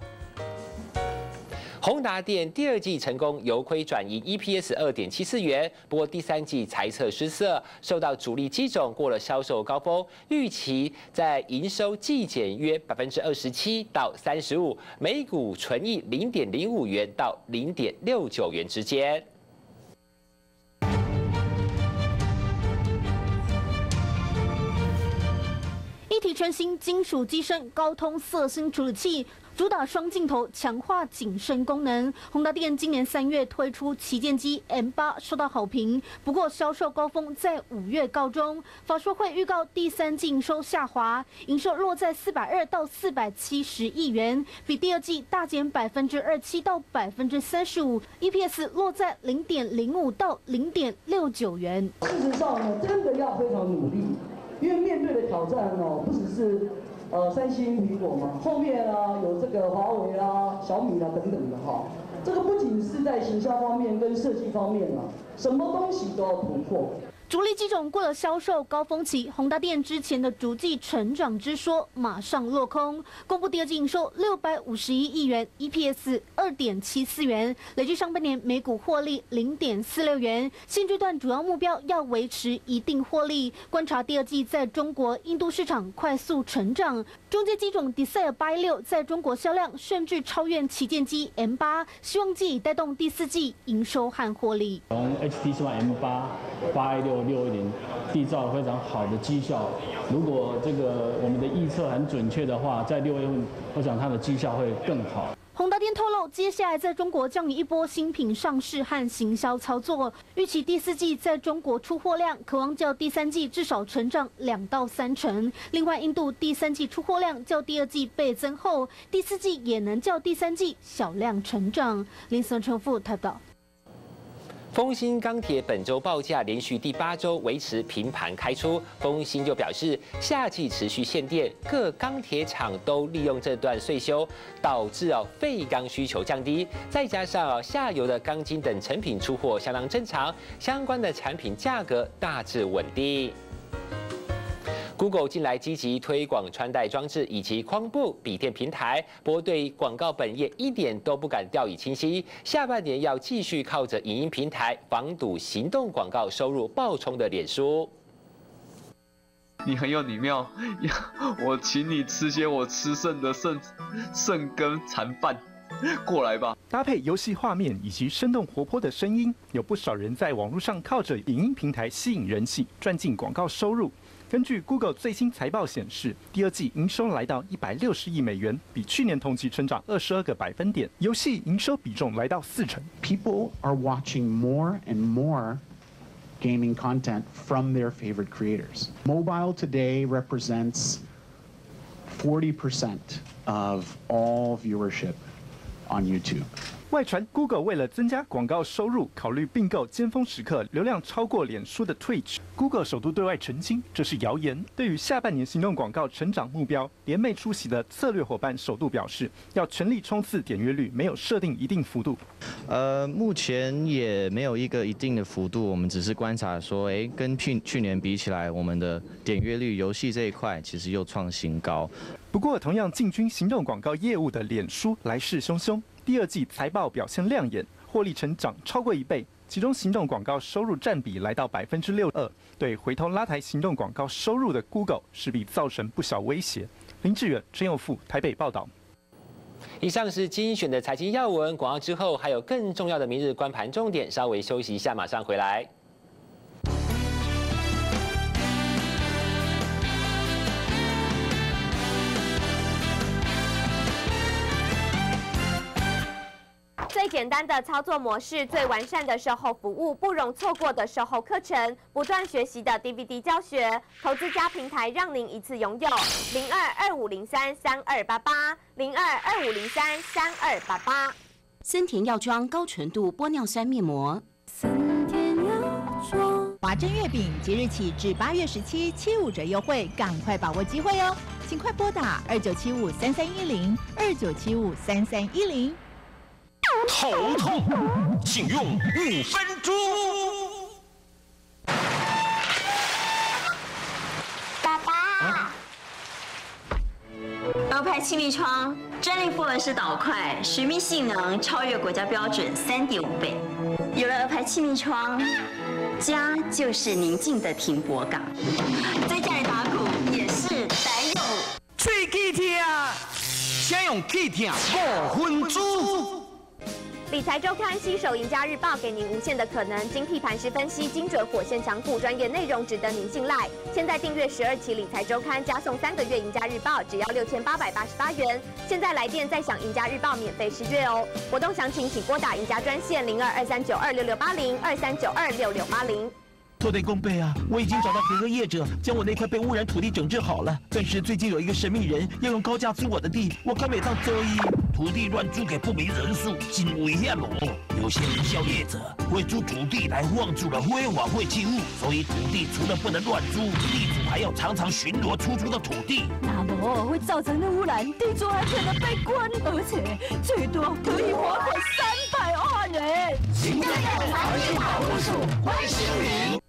宏达电第二季成功由亏转盈，EPS 二点七四元。不过第三季财测失色，受到主力机种过了销售高峰，预期在营收季减约百分之二十七到三十五，每股纯益零点零五元到零点六九元之间。一体全新金属机身高通色星处理器。主打双镜头，强化景深功能。宏达电今年三月推出旗舰机 M 八，受到好评。不过销售高峰在五月告终。法说会预告第三季营收下滑，营收落在四百二到四百七十亿元，比第二季大减百分之二七到百分之三十五。EPS 落在零点零五到零点六九元。事实上呢，真的要非常努力，因为面对的挑战哦，不只是。呃，三星、苹果嘛，后面啊有这个华为啊、小米啊等等的哈，这个不仅是在行销方面跟设计方面啊，什么东西都要突破。主力机种过了销售高峰期，宏达电之前的逐季成长之说马上落空。公布第二季营收六百五十一亿元，EPS 二点七四元，累计上半年每股获利零点四六元。现阶段主要目标要维持一定获利，观察第二季在中国、印度市场快速成长。中阶机种 Desire 八六在中国销量甚至超越旗舰机 M 八，希望借以带动第四季营收和获利。从 HT 换 M 八八六。六一零缔造非常好的绩效，如果这个我们的预测很准确的话，在六月份，我想它的绩效会更好。宏达电透露，接下来在中国将有一波新品上市和行销操作，预期第四季在中国出货量可望较第三季至少成长两到三成。另外，印度第三季出货量较第二季倍增后，第四季也能较第三季小量成长。林森重复台报。丰兴钢铁本周报价连续第八周维持平盘开出，丰兴就表示，夏季持续限电，各钢铁厂都利用这段岁休，导致哦废钢需求降低，再加上哦下游的钢筋等成品出货相当正常，相关的产品价格大致稳定。Google 近来积极推广穿戴装置以及框布笔电平台，不过对广告本业一点都不敢掉以轻心。下半年要继续靠着影音平台防堵行动广告收入暴冲的脸书。你很有礼貌，我请你吃些我吃剩的剩剩羹残饭，过来吧。搭配游戏画面以及生动活泼的声音，有不少人在网络上靠着影音平台吸引人气，赚进广告收入。根据 Google 最新财报显示，第二季营收来到一百六十亿美元，比去年同期成长二十二个百分点。游戏营收比重来到四成。People are watching more and more gaming content from their favorite creators. Mobile today represents 40% of all viewership on YouTube. 外传，Google 为了增加广告收入，考虑并购尖峰时刻流量超过脸书的 Twitch。Google 首度对外澄清，这是谣言。对于下半年行动广告成长目标，联袂出席的策略伙伴首度表示，要全力冲刺点阅率，没有设定一定幅度。呃，目前也没有一个一定的幅度，我们只是观察说，哎，跟去去年比起来，我们的点阅率游戏这一块其实又创新高。不过，同样进军行动广告业务的脸书来势汹汹。第二季财报表现亮眼，获利成长超过一倍，其中行动广告收入占比来到百分之六二，对回头拉抬行动广告收入的 Google 势必造成不小威胁。林志远、陈佑富台北报道。以上是精选的财经要闻，广告之后还有更重要的明日观盘重点，稍微休息一下，马上回来。最简单的操作模式，最完善的售后服务，不容错过的售后课程，不断学习的 DVD 教学，投资家平台让您一次拥有。零二二五零三三二八八，零二二五零三三二八八。森田药妆高纯度玻尿酸面膜。森田药妆。华珍月饼即日起至八月十七七五折优惠，赶快把握机会哦！请快拨打二九七五三三一零二九七五三三一零。头痛，请用五分钟。爸爸，欧派气密窗，专利复合式导块，水密性能超越国家标准三点五倍。有了欧派气密窗，家就是宁静的停泊港。在家里打鼓也是得用。吹气听，先用气听五分钟。理财周刊新手赢家日报给您无限的可能，精辟盘势分析，精准火线强股，专业内容值得您信赖。现在订阅十二期理财周刊，加送三个月赢家日报，只要六千八百八十八元。现在来电再享赢家日报免费试阅哦。活动详情请拨打赢家专线零二二三九二六六八零二三九二六六八零。托地公贝啊，我已经找到合格业者，将我那块被污染土地整治好了。但是最近有一个神秘人要用高价租我的地，我可没当周一土地乱租给不明人士，真危险哦。有些人销业者会租土地来晃住了非法废弃物，所以土地除了不能乱租，地主还要常常巡逻出租的土地。那么会造成的污染，地主还可能被关，而且最多可以罚款三百万元。行政院环境保护署关心您。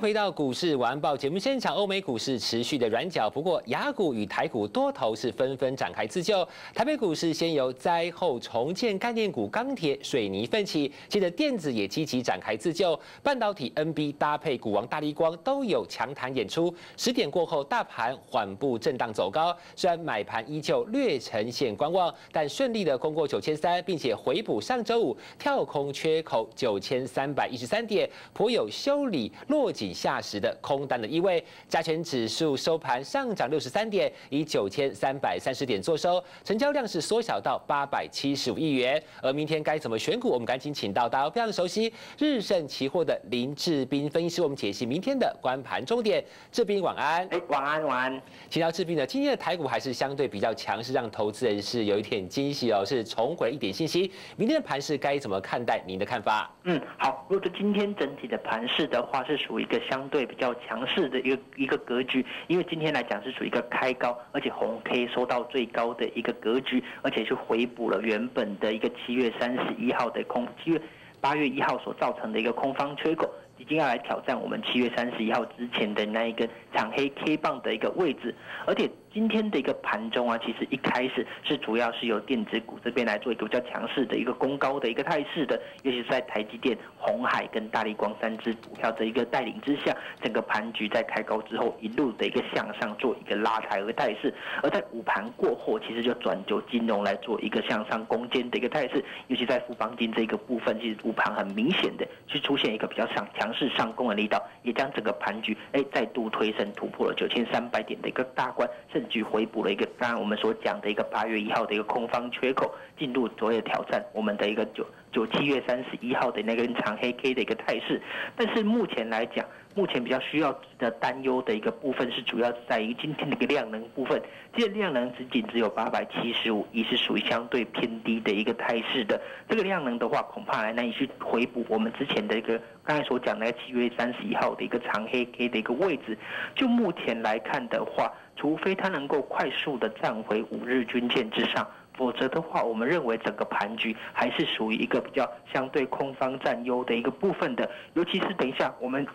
回到股市晚报节目现场。欧美股市持续的软脚，不过雅股与台股多头是纷纷展开自救。台北股市先由灾后重建概念股钢铁、水泥奋起，接着电子也积极展开自救。半导体 NB 搭配股王大力光都有强弹演出。十点过后，大盘缓步震荡走高，虽然买盘依旧略呈现观望，但顺利的攻过九千三，并且回补上周五跳空缺口九千三百一十三点，颇有修理落。井下时的空单的意味，加权指数收盘上涨六十三点，以九千三百三十点做收，成交量是缩小到八百七十五亿元。而明天该怎么选股，我们赶紧请到大家非常熟悉日盛期货的林志斌分析师，我们解析明天的关盘重点。志斌晚安，哎，晚安晚安。请到志斌呢，今天的台股还是相对比较强势，让投资人是有一点惊喜哦，是重回一点信心。明天的盘势该怎么看待？您的看法？嗯，好，如果今天整体的盘势的话，是属于。一个相对比较强势的一个一个格局，因为今天来讲是属于一个开高，而且红 K 收到最高的一个格局，而且是回补了原本的一个七月三十一号的空，七月八月一号所造成的一个空方缺口，已经要来挑战我们七月三十一号之前的那一根长黑 K 棒的一个位置，而且。今天的一个盘中啊，其实一开始是主要是由电子股这边来做一个比较强势的一个攻高的一个态势的，尤其是在台积电、红海跟大力光三只股票的一个带领之下，整个盘局在开高之后一路的一个向上做一个拉抬和态势，而在午盘过后，其实就转就金融来做一个向上攻坚的一个态势，尤其在富邦金这个部分，其实午盘很明显的去出现一个比较强强势上攻的力道，也将整个盘局哎再度推升突破了九千三百点的一个大关。甚至回补了一个刚刚我们所讲的一个八月一号的一个空方缺口，进入昨夜挑战我们的一个九九七月三十一号的那根长黑 K 的一个态势。但是目前来讲，目前比较需要的担忧的一个部分是主要在于今天的一个量能部分，这量能仅仅只有八百七十五，亿是属于相对偏低的一个态势的。这个量能的话，恐怕来难以去回补我们之前的一个刚才所讲的七月三十一号的一个长黑 K 的一个位置。就目前来看的话，除非它能够快速的站回五日均线之上，否则的话，我们认为整个盘局还是属于一个比较相对空方占优的一个部分的。尤其是等一下我们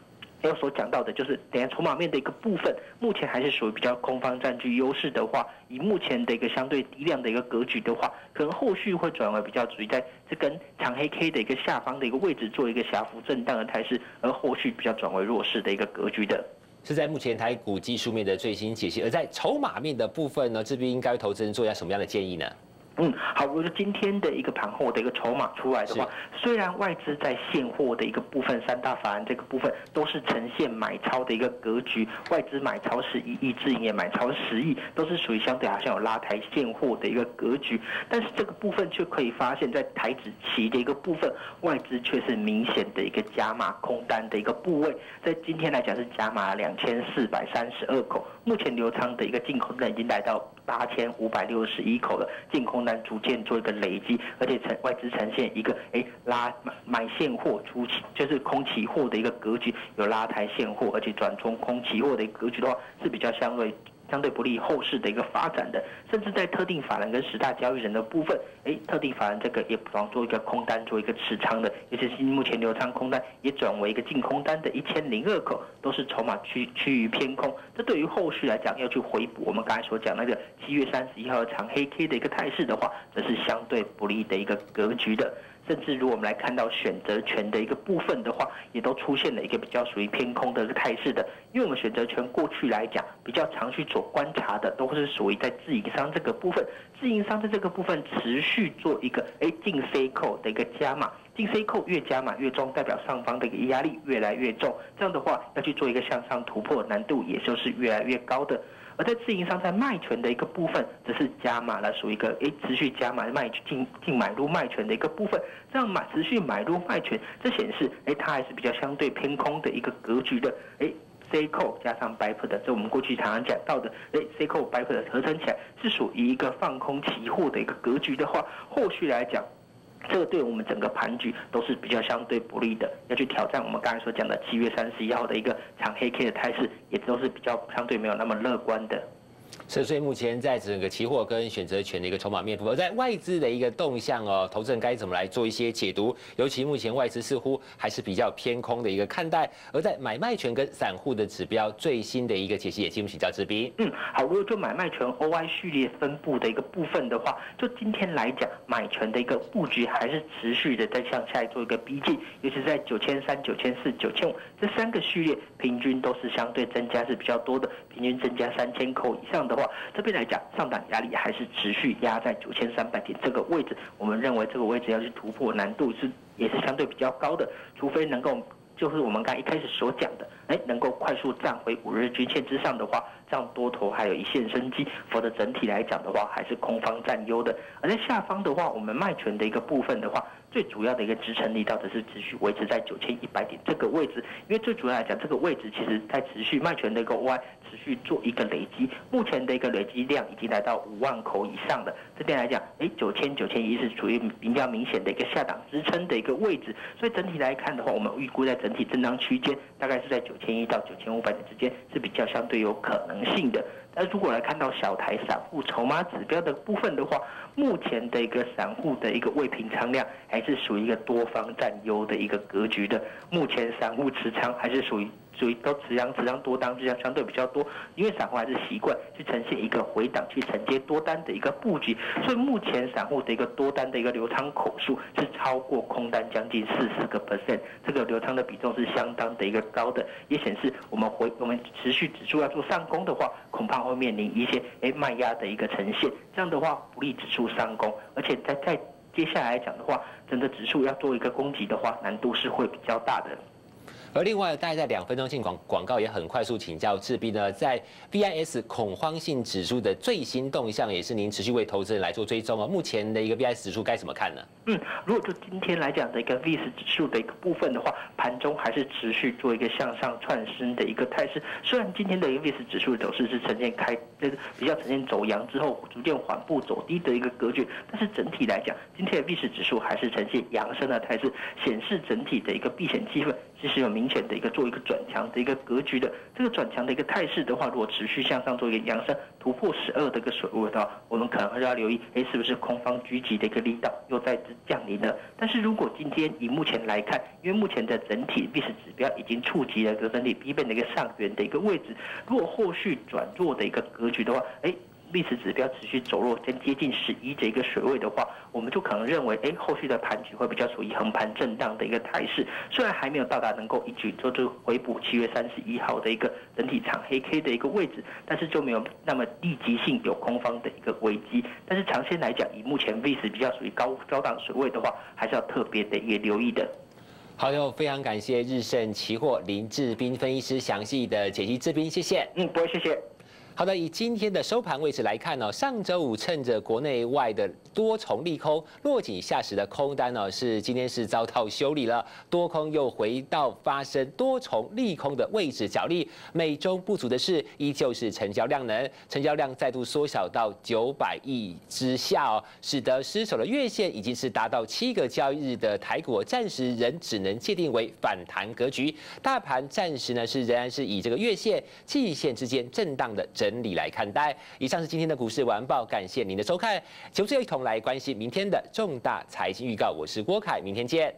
有所讲到的，就是等下筹码面的一个部分，目前还是属于比较空方占据优势的话，以目前的一个相对低量的一个格局的话，可能后续会转为比较属于在这根长黑 K 的一个下方的一个位置做一个狭幅震荡的态势，而后续比较转为弱势的一个格局的。是在目前台股技术面的最新解析，而在筹码面的部分呢，这边应该投资人做一下什么样的建议呢？嗯，好，如果今天的一个盘后的一个筹码出来的话，虽然外资在现货的一个部分，三大法案这个部分都是呈现买超的一个格局，外资买超十一亿，自营也买超十亿，都是属于相对好像有拉抬现货的一个格局，但是这个部分却可以发现，在台子期的一个部分，外资却是明显的一个加码空单的一个部位，在今天来讲是加码两千四百三十二口，目前流仓的一个净空单已经来到八千五百六十一口了，净空。单逐渐做一个累积，而且呈外资呈现一个哎拉买买现货出期，就是空期货的一个格局，有拉抬现货，而且转冲空期货的格局的话，是比较相对。相对不利后市的一个发展的，甚至在特定法人跟十大交易人的部分，哎，特定法人这个也不妨做一个空单，做一个持仓的，尤其是目前流仓空单也转为一个净空单的一千零二口，都是筹码趋趋于偏空。这对于后续来讲要去回补我们刚才所讲那个七月三十一号长黑 K 的一个态势的话，则是相对不利的一个格局的。甚至如果我们来看到选择权的一个部分的话，也都出现了一个比较属于偏空的一个态势的。因为我们选择权过去来讲，比较常去做观察的，都是属于在自营商这个部分，自营商在这个部分持续做一个哎进 C 扣的一个加码，进 C 扣越加码越重，代表上方的一个压力越来越重，这样的话要去做一个向上突破难度也就是越来越高的。而在自营商在卖权的一个部分，只是加码了，属于一个诶持续加码卖进进买入卖权的一个部分，这样买持续买入卖权，这显示诶它还是比较相对偏空的一个格局的，诶 C 扣加上 b i p 的，这我们过去常常讲到的，诶 C 扣 b i p 的合成起来是属于一个放空期货的一个格局的话，后续来讲。这个对我们整个盘局都是比较相对不利的，要去挑战我们刚才所讲的七月三十一号的一个长黑 K 的态势，也都是比较相对没有那么乐观的。是，所以目前在整个期货跟选择权的一个筹码面部，而在外资的一个动向哦，投资人该怎么来做一些解读？尤其目前外资似乎还是比较偏空的一个看待，而在买卖权跟散户的指标最新的一个解析，也进入请教志斌。嗯，好，如果就买卖权 OI 序列分布的一个部分的话，就今天来讲，买权的一个布局还是持续的在向下做一个逼近，尤其是在九千三、九千四、九千五这三个序列，平均都是相对增加是比较多的，平均增加三千口以上的的话，这边来讲上档压力还是持续压在九千三百点这个位置，我们认为这个位置要去突破难度是也是相对比较高的，除非能够就是我们刚一开始所讲的，哎，能够快速站回五日均线之上的话，这样多头还有一线生机，否则整体来讲的话还是空方占优的。而在下方的话，我们卖权的一个部分的话。最主要的一个支撑力道的是持续维持在九千一百点这个位置，因为最主要来讲，这个位置其实在持续卖权的一个 Y 持续做一个累积，目前的一个累积量已经来到五万口以上的，这点来讲，哎，九千九千一是处于比较明显的一个下档支撑的一个位置，所以整体来看的话，我们预估在整体震荡区间大概是在九千一到九千五百点之间是比较相对有可能性的。那如果来看到小台散户筹码指标的部分的话，目前的一个散户的一个未平仓量还是属于一个多方占优的一个格局的，目前散户持仓还是属于。所以都持仓持仓多单，这样相对比较多，因为散户还是习惯去呈现一个回档去承接多单的一个布局，所以目前散户的一个多单的一个流仓口数是超过空单将近四十个 percent，这个流仓的比重是相当的一个高的，也显示我们回我们持续指数要做上攻的话，恐怕会面临一些哎卖压的一个呈现，这样的话不利指数上攻，而且在在接下来讲的话，整个指数要做一个攻击的话，难度是会比较大的。而另外，大概在两分钟进广广告也很快速请教志斌呢，在 VIS 恐慌性指数的最新动向，也是您持续为投资人来做追踪啊。目前的一个 VIS 指数该怎么看呢？嗯，如果就今天来讲的一个 VIS 指数的一个部分的话，盘中还是持续做一个向上窜升的一个态势。虽然今天的一个 VIS 指数走势是呈现开，就是比较呈现走阳之后逐渐缓步走低的一个格局，但是整体来讲，今天的 VIS 指数还是呈现扬升的态势，显示整体的一个避险气氛。其实有明显的一个做一个转强的一个格局的，这个转强的一个态势的话，如果持续向上做一个扬升，突破十二的一个水位的话，我们可能还是要留意，哎，是不是空方狙击的一个力道又再次降临了？但是如果今天以目前来看，因为目前的整体历史指标已经触及了个整体 B 边的一个上缘的一个位置，如果后续转弱的一个格局的话，哎。历史指标持续走弱，将接近十一这一个水位的话，我们就可能认为，哎，后续的盘局会比较处于横盘震荡的一个态势。虽然还没有到达能够一举做出回补七月三十一号的一个整体长黑 K 的一个位置，但是就没有那么立即性有空方的一个危机。但是长线来讲，以目前 V 史比较属于高高档水位的话，还是要特别的也留意的。好，又非常感谢日盛期货林志斌分析师详细的解析，志斌，谢谢。嗯，不会，谢谢。好的，以今天的收盘位置来看呢，上周五趁着国内外的多重利空，落井下石的空单呢，是今天是遭到修理了，多空又回到发生多重利空的位置角力。美中不足的是，依旧是成交量能，成交量再度缩小到九百亿之下哦，使得失守的月线已经是达到七个交易日的台股，暂时仍只能界定为反弹格局。大盘暂时呢是仍然是以这个月线、季线之间震荡的。整理来看待。以上是今天的股市晚报，感谢您的收看。节目最后一同来关心明天的重大财经预告，我是郭凯，明天见。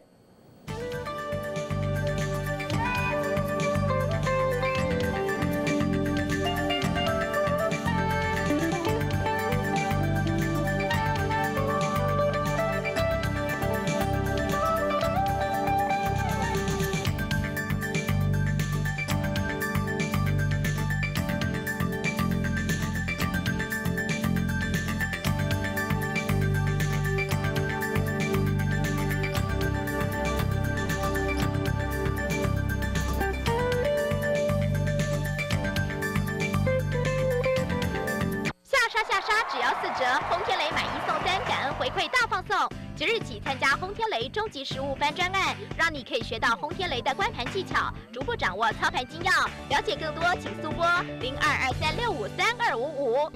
终极实物班专案，让你可以学到轰天雷的观盘技巧，逐步掌握操盘精要。了解更多，请速拨零二二三六五三二五五。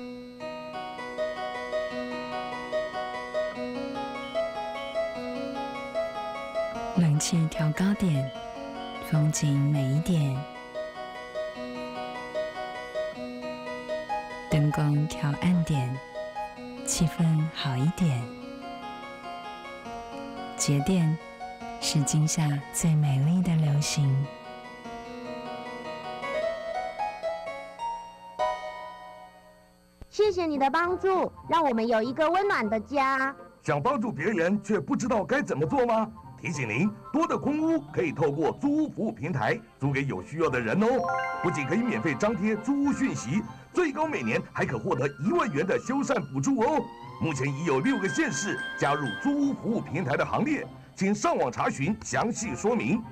冷气调高点，风景美一点。灯光调暗点，气氛好一点。节电是今夏最美丽的流行。谢谢你的帮助，让我们有一个温暖的家。想帮助别人却不知道该怎么做吗？提醒您，多的空屋可以透过租屋服务平台租给有需要的人哦。不仅可以免费张贴租屋讯息，最高每年还可获得一万元的修缮补助哦。目前已有六个县市加入租屋服务平台的行列，请上网查询详细说明。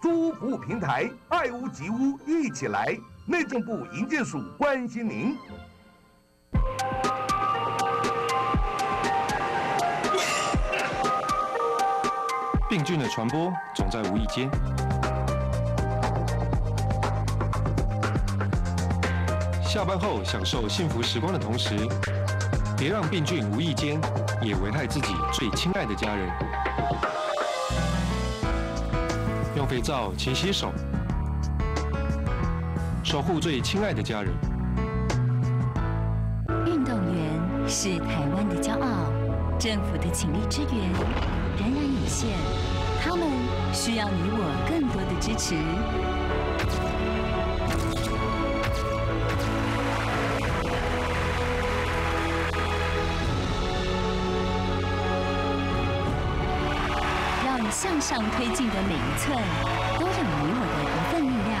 租屋服务平台，爱屋及乌，一起来！内政部营建署关心您。病菌的传播总在无意间。下班后享受幸福时光的同时，别让病菌无意间也危害自己最亲爱的家人。用肥皂勤洗手，守护最亲爱的家人。运动员是台湾的骄傲，政府的倾力支援仍然有限，他们需要你我更多的支持。上推进的每一寸都有你我的一份力量。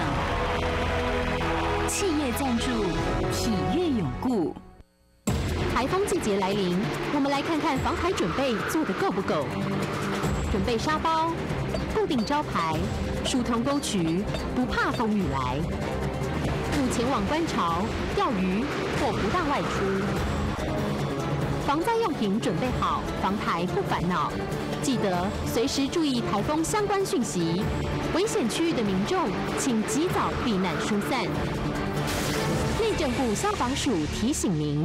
企业赞助，体育永固。台风季节来临，我们来看看防台准备做得够不够。准备沙包，固定招牌，疏通沟渠，不怕风雨来。勿前往观潮、钓鱼或不当外出。防灾用品准备好，防台不烦恼。记得随时注意台风相关讯息。危险区域的民众，请及早避难疏散。内政部消防署提醒您。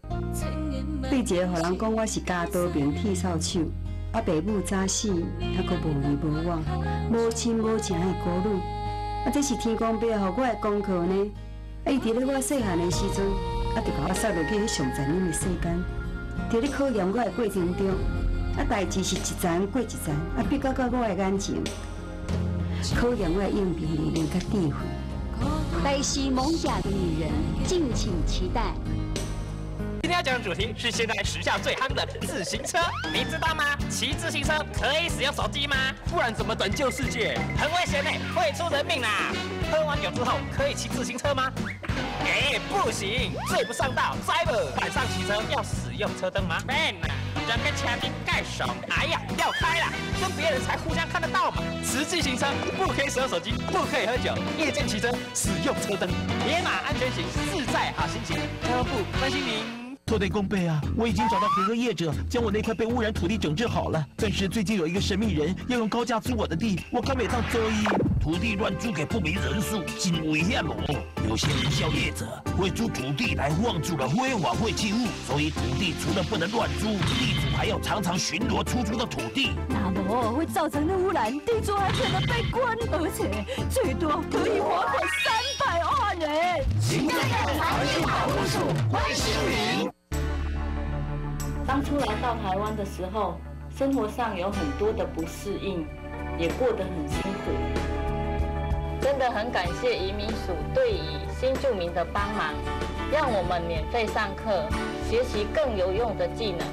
对一个互人讲我是家多病铁扫帚，啊爸母早死，还阁无依无望，无亲无情的孤女，啊这是天公伯予我的功课呢。啊伊伫咧我细汉的时阵，啊就甲我塞落去迄上残忍的世间。伫咧考验我的过程中，啊代志是一层过一层，啊逼到到我的眼前，考验我的应变力量甲智慧。黛西蒙甲的女人，敬请期待。今天要讲的主题是现在时下最夯的自行车，你知道吗？骑自行车可以使用手机吗？不然怎么拯救世界？很危险呢，会出人命啦！喝完酒之后可以骑自行车吗？哎，不行，最不上道，driver。晚上骑车要使用车灯吗？man 啊，人跟车顶盖上。哎呀，要开了，跟别人才互相看得到嘛。实际行车不可以使用手机，不可以喝酒，夜间骑车使用车灯，野马安全行，自在好心情。交通部关心您。托德公倍啊，我已经找到合格业者，将我那块被污染土地整治好了。但是最近有一个神秘人要用高价租我的地，我可每当周一土地乱租给不明人士，真危险哦。有些营销业者会租土地来放住了非法废弃物，所以土地除了不能乱租，地主还要常常巡逻出租的土地。那么会造成的污染，地主还可能被关，而且最多可以罚款三百万元。行政环境保护署关心您。当初来到台湾的时候，生活上有很多的不适应，也过得很辛苦。真的很感谢移民署对于新住民的帮忙，让我们免费上课，学习更有用的技能。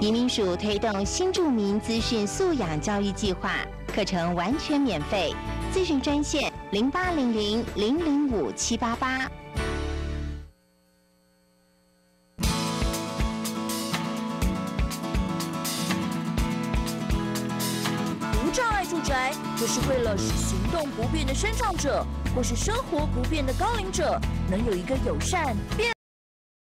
移民署推动新住民资讯素养教育计划，课程完全免费，咨询专线零八零零零零五七八八。宅，就是为了使行动不便的宣唱者或是生活不便的高龄者，能有一个友善、便。